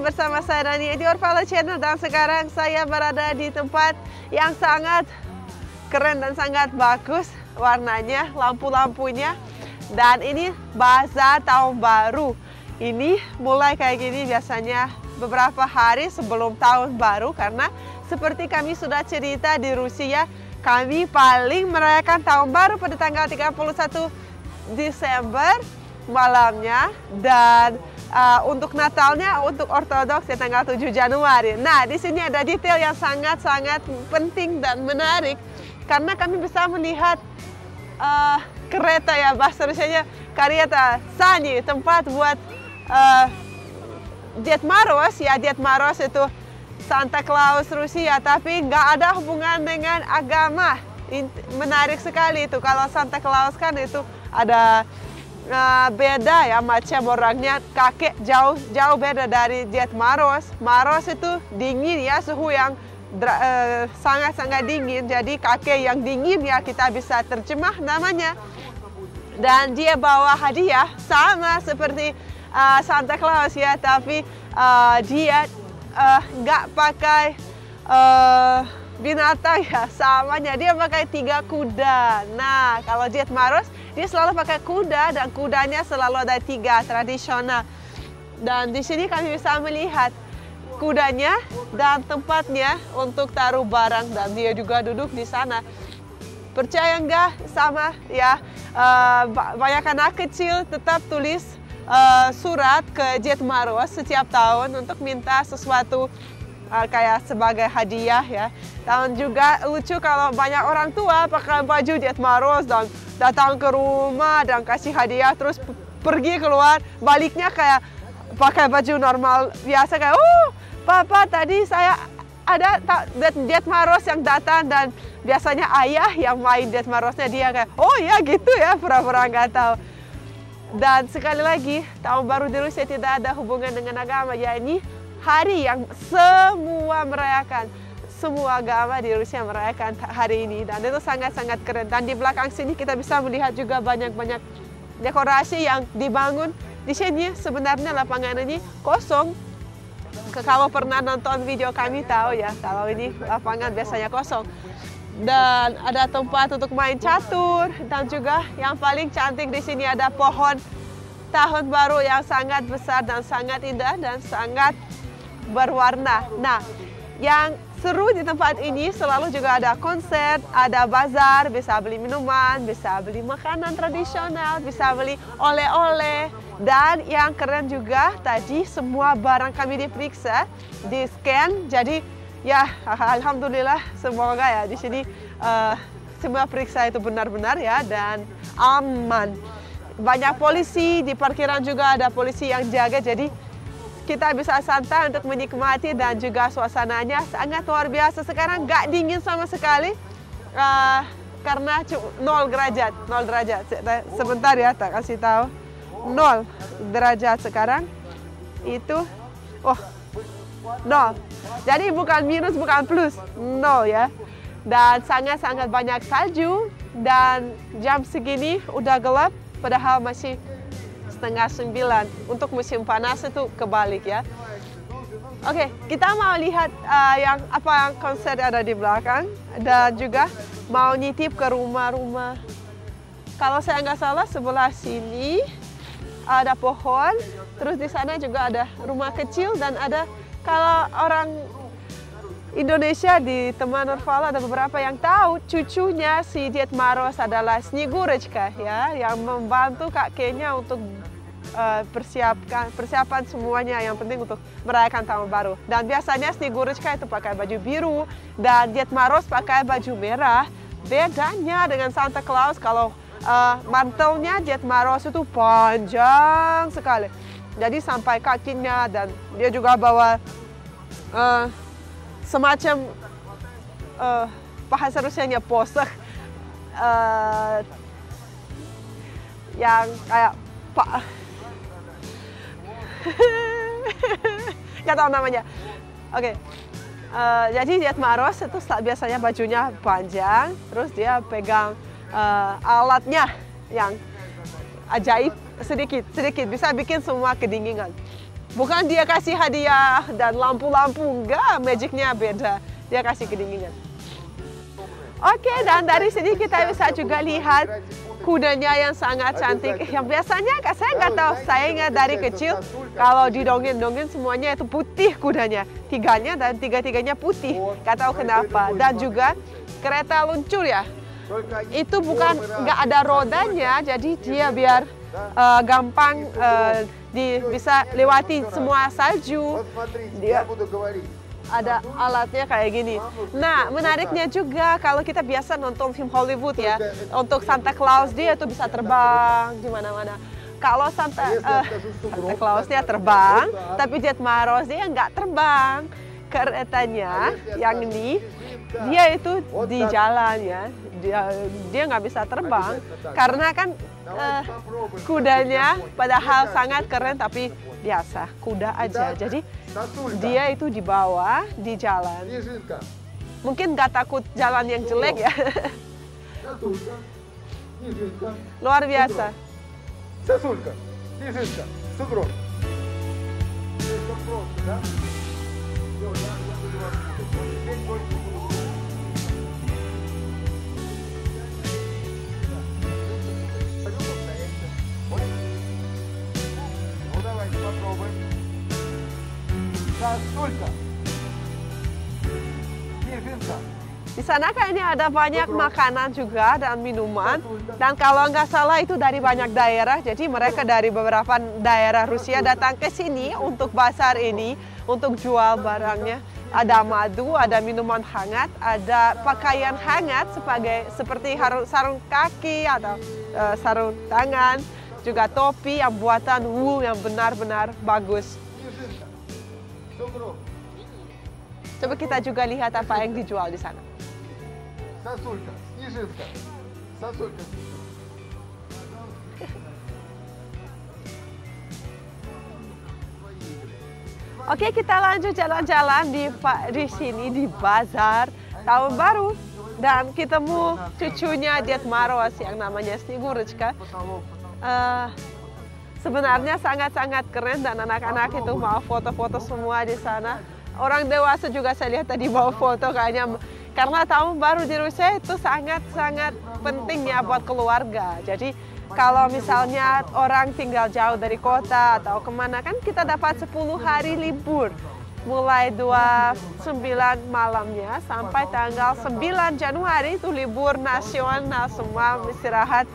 bersama saya Dani di Orvala Channel. Dan sekarang saya berada di tempat yang sangat keren dan sangat bagus. Warnanya, lampu-lampunya. Dan ini bazar tahun baru. Ini mulai kayak gini biasanya beberapa hari sebelum tahun baru. Karena seperti kami sudah cerita di Rusia, kami paling merayakan tahun baru pada tanggal 31 Desember malamnya. Dan uh, untuk Natalnya untuk Ortodoks ya tanggal 7 Januari. Nah, di sini ada detail yang sangat-sangat penting dan menarik. Karena kami bisa melihat uh, kereta ya bahasa Rusianya kereta Sani tempat buat uh, Maros ya Jet Maros itu Santa Claus Rusia. Tapi nggak ada hubungan dengan agama. Menarik sekali itu. Kalau Santa Claus kan itu ada uh, beda ya macam orangnya kakek jauh jauh beda dari jet Maros. Maros itu dingin ya suhu yang sangat-sangat uh, dingin. Jadi kakek yang dingin ya kita bisa terjemah namanya. Dan dia bawa hadiah sama seperti uh, Santa Claus ya, tapi uh, dia nggak uh, pakai uh, binatang ya samanya dia pakai tiga kuda. Nah kalau Jet Maros dia selalu pakai kuda dan kudanya selalu ada tiga tradisional. Dan di sini kami bisa melihat kudanya dan tempatnya untuk taruh barang dan dia juga duduk di sana. Percaya enggak sama ya uh, banyak anak kecil tetap tulis uh, surat ke Jet Maros setiap tahun untuk minta sesuatu uh, kayak sebagai hadiah ya. Dan juga lucu kalau banyak orang tua pakai baju Jet Maros dan datang ke rumah dan kasih hadiah terus pergi keluar. Baliknya kayak pakai baju normal biasa kayak oh papa tadi saya ada Jet Maros yang datang dan biasanya ayah yang main Jet Marosnya. Dia kayak oh ya gitu ya pura-pura nggak tahu. Dan sekali lagi tahun baru di Rusia tidak ada hubungan dengan agama. Ya ini hari yang semua merayakan semua agama di Rusia merayakan hari ini. Dan itu sangat-sangat keren. Dan di belakang sini kita bisa melihat juga banyak-banyak dekorasi yang dibangun. Di sini sebenarnya lapangan ini kosong. Kalau pernah nonton video kami tahu ya kalau ini lapangan biasanya kosong. Dan ada tempat untuk main catur. Dan juga yang paling cantik di sini ada pohon tahun baru yang sangat besar dan sangat indah dan sangat berwarna. Nah, yang seru di tempat ini selalu juga ada konser, ada bazar, bisa beli minuman, bisa beli makanan tradisional, bisa beli oleh-oleh. Dan yang keren juga tadi semua barang kami diperiksa, di scan. Jadi ya alhamdulillah semoga ya di sini uh, semua periksa itu benar-benar ya dan aman. Banyak polisi di parkiran juga ada polisi yang jaga jadi kita bisa santai untuk menikmati dan juga suasananya sangat luar biasa. Sekarang nggak dingin sama sekali uh, karena nol derajat, nol derajat. Sebentar ya, tak kasih tahu. Nol derajat sekarang itu, oh nol. Jadi bukan minus, bukan plus, nol ya. Dan sangat-sangat banyak salju dan jam segini udah gelap, padahal masih setengah sembilan. Untuk musim panas itu kebalik ya. Oke, okay, kita mau lihat uh, yang apa yang konser ada di belakang dan juga mau nitip ke rumah-rumah. Kalau saya nggak salah sebelah sini ada pohon, terus di sana juga ada rumah kecil dan ada kalau orang Indonesia di teman Nurfala ada beberapa yang tahu cucunya si Diet Maros adalah Snigurechka ya yang membantu kakeknya untuk uh, persiapkan persiapan semuanya yang penting untuk merayakan tahun baru. Dan biasanya Snigurishka itu pakai baju biru dan Diet Maros pakai baju merah. Bedanya dengan Santa Claus kalau uh, mantelnya Diet Maros itu panjang sekali. Jadi sampai kakinya dan dia juga bawa uh, semacam uh, bahasa Rusianya posek uh, yang kayak pak nggak tahu namanya oke okay. uh, eh, jadi Diet Maros itu biasanya bajunya panjang terus dia pegang uh, alatnya yang ajaib sedikit sedikit bisa bikin semua kedinginan Bukan dia kasih hadiah dan lampu-lampu, enggak, magicnya beda. Dia kasih kedinginan. Oke, dan dari sini kita bisa juga lihat kudanya yang sangat cantik. Yang biasanya saya nggak tahu, saya ingat dari kecil kalau di dongeng-dongeng semuanya itu putih kudanya. Tiganya dan tiga-tiganya putih, nggak tahu kenapa. Dan juga kereta luncur ya, itu bukan nggak ada rodanya, jadi dia biar uh, gampang uh, di, bisa lewati semua salju. Dia, ada alatnya kayak gini. Nah, menariknya juga kalau kita biasa nonton film Hollywood ya, untuk Santa Claus dia tuh bisa terbang di mana-mana. Kalau Santa, uh, Santa Clausnya terbang, tapi Jet Maros dia nggak terbang. Keretanya yang ini dia itu di jalan ya, dia dia nggak bisa terbang. Karena kan uh, kudanya padahal sangat keren tapi biasa kuda. aja. Jadi dia itu di bawah, di jalan. Mungkin nggak takut jalan yang jelek ya. Luar biasa. Di sana kayaknya ada banyak makanan juga dan minuman. Dan kalau nggak salah itu dari banyak daerah. Jadi mereka dari beberapa daerah Rusia datang ke sini untuk pasar ini, untuk jual barangnya. Ada madu, ada minuman hangat, ada pakaian hangat sebagai seperti sarung kaki atau uh, sarung tangan, juga topi yang buatan wool yang benar-benar bagus. Coba kita juga lihat apa yang dijual di sana. Oke, kita lanjut jalan-jalan di di sini di bazar tahun baru dan ketemu cucunya Diet Maros yang namanya Snigurочка. Uh, sebenarnya sangat-sangat keren dan anak-anak itu mau foto-foto semua di sana. Orang dewasa juga saya lihat tadi mau foto kayaknya karena tahun baru di Rusia itu sangat-sangat penting ya buat keluarga. Jadi kalau misalnya orang tinggal jauh dari kota atau ke mana kan kita dapat 10 hari libur mulai 29 malamnya sampai tanggal 9 Januari itu libur nasional semua istirahat.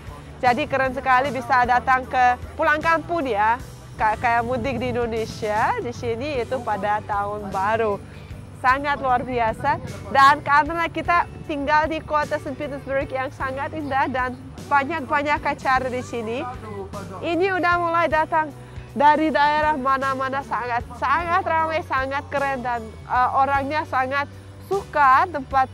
Jadi keren sekali bisa datang ke pulang kampung ya. Kayak mudik di Indonesia, di sini itu pada tahun baru. Sangat luar biasa. Dan karena kita tinggal di kota St. Petersburg yang sangat indah dan banyak-banyak acara di sini. Ini udah mulai datang dari daerah mana-mana sangat sangat ramai, sangat keren dan uh, orangnya sangat suka tempat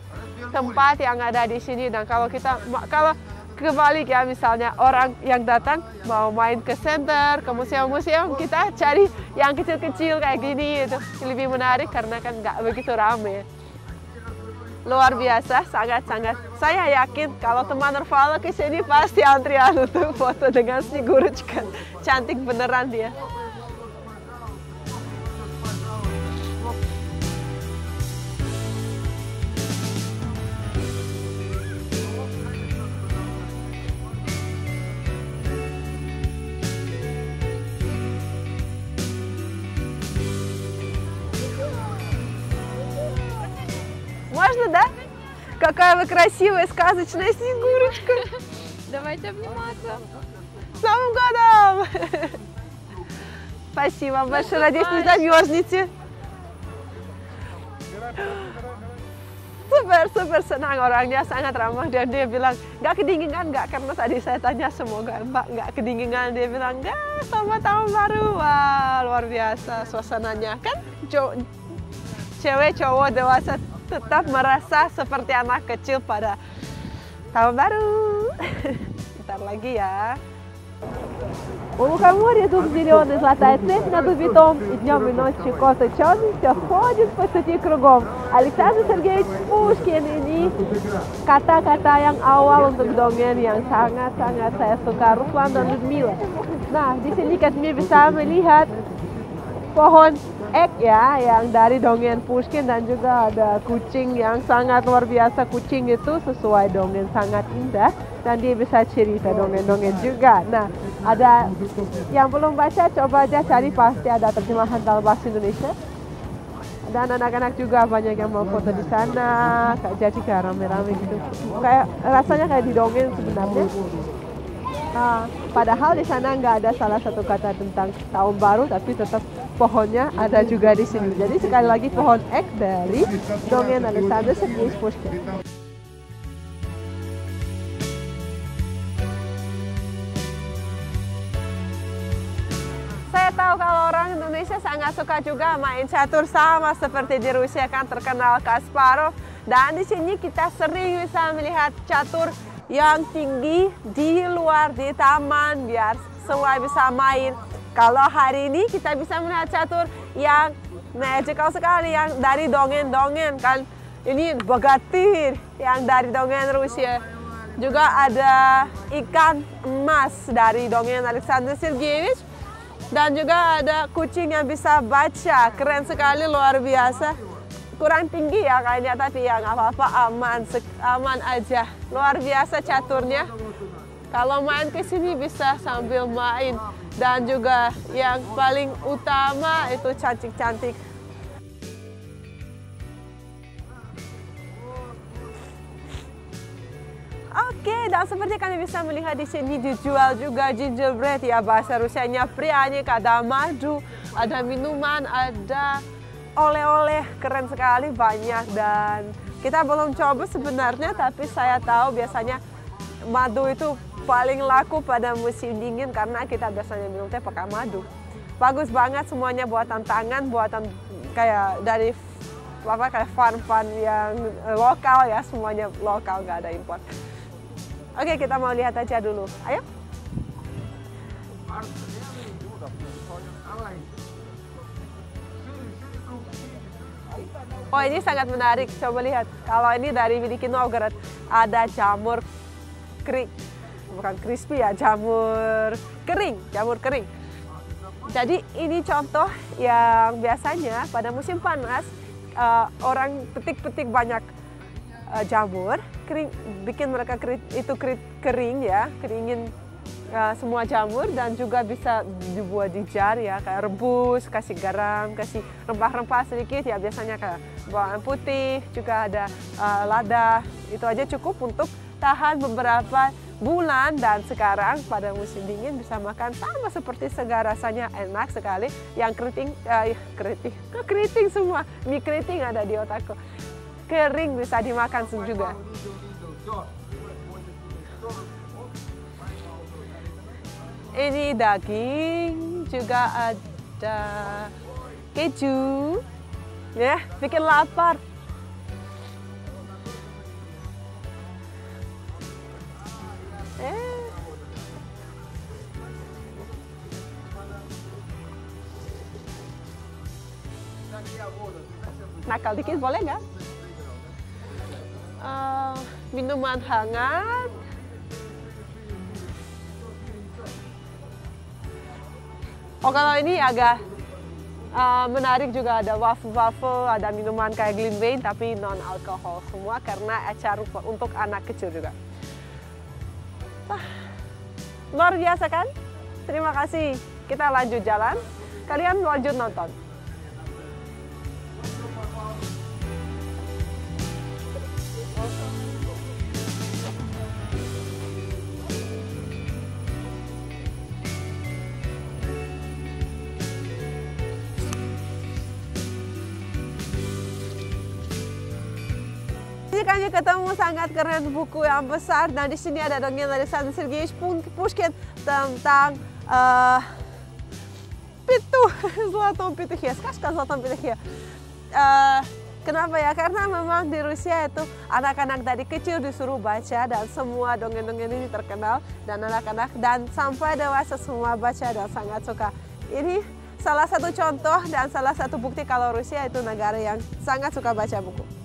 tempat yang ada di sini dan kalau kita kalau kebalik ya misalnya orang yang datang mau main ke center, ke museum-museum, kita cari yang kecil-kecil kayak gini itu lebih menarik karena kan nggak begitu ramai luar biasa, sangat-sangat. Saya yakin kalau teman Nervala ke sini pasti antrian untuk foto dengan si guru. Cantik beneran dia. Можно, да? Какая вы красивая, сказочная Снегурочка. Давайте обниматься. С Новым годом! Спасибо большое. Надеюсь, не замерзнете. Super, super senang orangnya sangat ramah dan dia bilang nggak kedinginan nggak karena tadi saya tanya semoga mbak nggak kedinginan dia bilang nggak sama tahun baru wah luar biasa suasananya kan cewek cowok dewasa tetap merasa seperti anak kecil pada tahun baru. Bentar lagi ya. У лукоморья дуб зеленый, золотая цепь над убитом, и днем и ночью косы черный, все ходит по сети кругом. Александр Сергеевич Пушкин ini kata-kata yang awal untuk dongeng yang sangat-sangat saya suka Ruslan dan Ludmila. Nah, di sini kami bisa melihat pohon ek ya yang dari dongeng Pushkin dan juga ada kucing yang sangat luar biasa kucing itu sesuai dongeng sangat indah dan dia bisa cerita dongeng-dongeng juga. Nah, ada yang belum baca coba aja cari pasti ada terjemahan dalam bahasa Indonesia. Dan anak-anak juga banyak yang mau foto di sana, kayak jadi kayak rame-rame gitu. Kayak rasanya kayak di dongeng sebenarnya. Uh, padahal di sana nggak ada salah satu kata tentang tahun baru, tapi tetap pohonnya ada juga di sini. Jadi sekali lagi pohon ek dari dongeng Alexander Sergei Pushkin. Saya tahu kalau orang Indonesia sangat suka juga main catur sama seperti di Rusia kan terkenal Kasparov. Dan di sini kita sering bisa melihat catur yang tinggi di luar di taman biar semua bisa main. Kalau hari ini kita bisa melihat catur yang magical sekali yang dari dongeng-dongeng kan. Ini Bogatir yang dari dongeng Rusia. Juga ada ikan emas dari dongeng Alexander Sergeyevich dan juga ada kucing yang bisa baca, keren sekali, luar biasa. Kurang tinggi ya kayaknya, tapi ya nggak apa-apa, aman, aman aja. Luar biasa caturnya. Kalau main ke sini bisa sambil main. Dan juga yang paling utama itu cantik-cantik. Oke, dan seperti kami bisa melihat di sini dijual juga gingerbread ya bahasa Rusianya prianik, ada madu, ada minuman, ada oleh-oleh keren sekali banyak dan kita belum coba sebenarnya tapi saya tahu biasanya madu itu paling laku pada musim dingin karena kita biasanya minum teh pakai madu. Bagus banget semuanya buatan tangan, buatan kayak dari apa kayak fun-fun yang lokal ya semuanya lokal nggak ada import. Oke, kita mau lihat aja dulu. Ayo. Oh ini sangat menarik, coba lihat. Kalau ini dari Miliki Novgorod, ada jamur kering. Bukan crispy ya, jamur kering, jamur kering. Jadi ini contoh yang biasanya pada musim panas, uh, orang petik-petik banyak uh, jamur, kering, bikin mereka kering, itu kering ya, keringin uh, semua jamur dan juga bisa dibuat di jar ya, kayak rebus, kasih garam, kasih rempah-rempah sedikit ya biasanya kayak bawang putih, juga ada uh, lada, itu aja cukup untuk tahan beberapa bulan dan sekarang pada musim dingin bisa makan sama seperti segar rasanya. Enak sekali. Yang keriting uh, keriting. Keriting semua? Mie keriting ada di otakku. Kering bisa dimakan juga. Ini daging, juga ada keju, ya bikin lapar. Eh. Nakal dikit boleh nggak? uh, minuman hangat. Oh kalau ini agak uh, menarik juga ada waffle-waffle, ada minuman kayak Glynwein tapi non alkohol semua karena acara untuk anak kecil juga. Ah, luar biasa kan? Terima kasih. Kita lanjut jalan. Kalian lanjut nonton. kami ketemu sangat keren buku yang besar dan di sini ada dongeng dari Alexander Sergeyevich Pushkin tentang uh, pitu Zlatom Pitukhia, сказка Zlatom Pitukhia. Uh, kenapa ya? Karena memang di Rusia itu anak-anak dari kecil disuruh baca dan semua dongeng-dongeng ini terkenal dan anak-anak dan sampai dewasa semua baca dan sangat suka. Ini salah satu contoh dan salah satu bukti kalau Rusia itu negara yang sangat suka baca buku.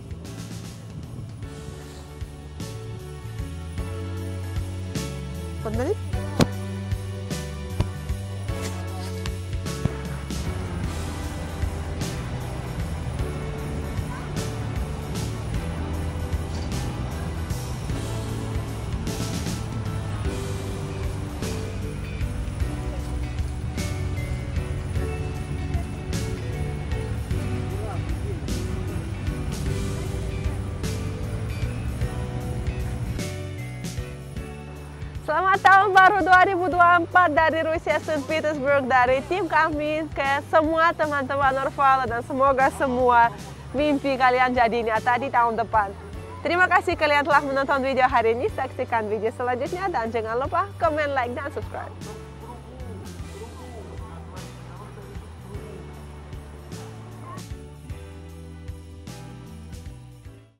Pandalit. Selamat tahun baru 2024 dari Rusia St. Petersburg dari tim kami ke semua teman-teman Norvala dan semoga semua mimpi kalian jadi nyata di tahun depan. Terima kasih kalian telah menonton video hari ini. Saksikan video selanjutnya dan jangan lupa komen, like, dan subscribe.